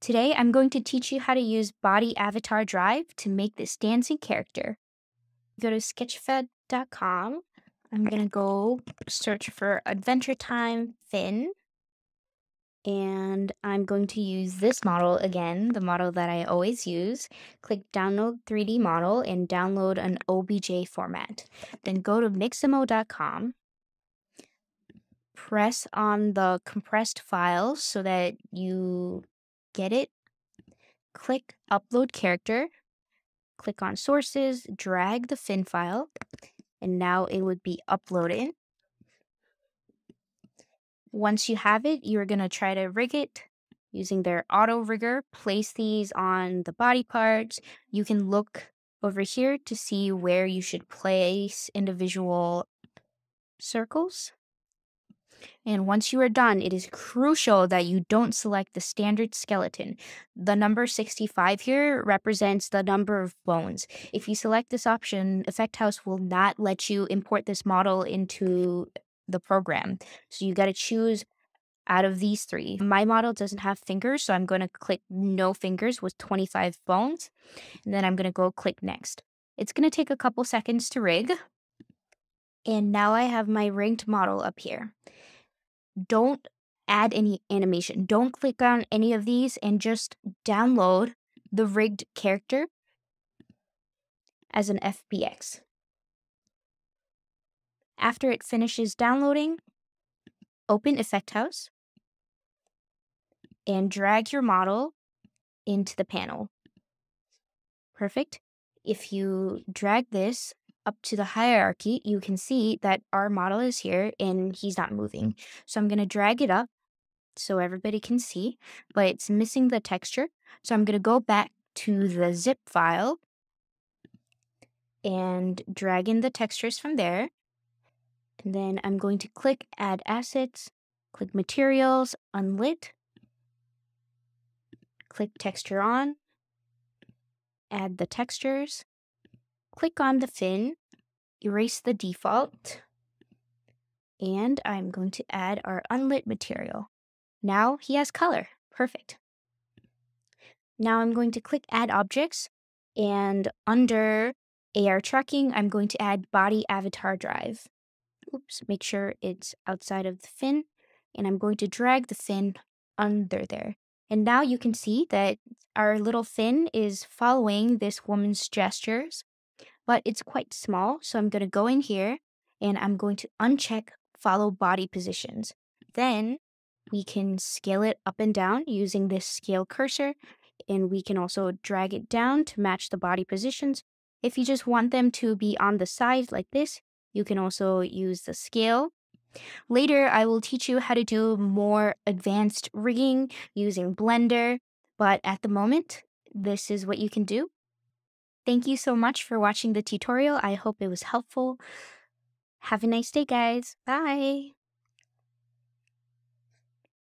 Today, I'm going to teach you how to use Body Avatar Drive to make this dancing character. Go to sketchfab.com. I'm going to go search for Adventure Time Finn. And I'm going to use this model again, the model that I always use. Click Download 3D Model and download an OBJ format. Then go to mixamo.com press on the compressed file so that you get it. Click Upload Character. Click on Sources, drag the Finn file, and now it would be uploaded. Once you have it, you're going to try to rig it using their auto rigger. Place these on the body parts. You can look over here to see where you should place individual circles. And once you are done, it is crucial that you don't select the standard skeleton. The number 65 here represents the number of bones. If you select this option, Effect House will not let you import this model into the program. So you got to choose out of these three. My model doesn't have fingers, so I'm going to click no fingers with 25 bones. And then I'm going to go click next. It's going to take a couple seconds to rig. And now I have my ranked model up here don't add any animation. Don't click on any of these and just download the rigged character as an FBX. After it finishes downloading, open Effect House and drag your model into the panel. Perfect. If you drag this up to the hierarchy, you can see that our model is here and he's not moving. So I'm going to drag it up so everybody can see, but it's missing the texture. So I'm going to go back to the zip file and drag in the textures from there. And then I'm going to click Add Assets, click Materials, Unlit, click Texture On, add the textures, click on the Finn, erase the default, and I'm going to add our unlit material. Now he has color. Perfect. Now I'm going to click Add Objects, and under AR Tracking, I'm going to add Body Avatar Drive. Oops, make sure it's outside of the Finn, and I'm going to drag the Finn under there. And now you can see that our little Finn is following this woman's gestures but it's quite small. So I'm going to go in here and I'm going to uncheck follow body positions. Then we can scale it up and down using this scale cursor. And we can also drag it down to match the body positions. If you just want them to be on the side like this, you can also use the scale. Later, I will teach you how to do more advanced rigging using Blender. But at the moment, this is what you can do. Thank you so much for watching the tutorial. I hope it was helpful. Have a nice day, guys. Bye.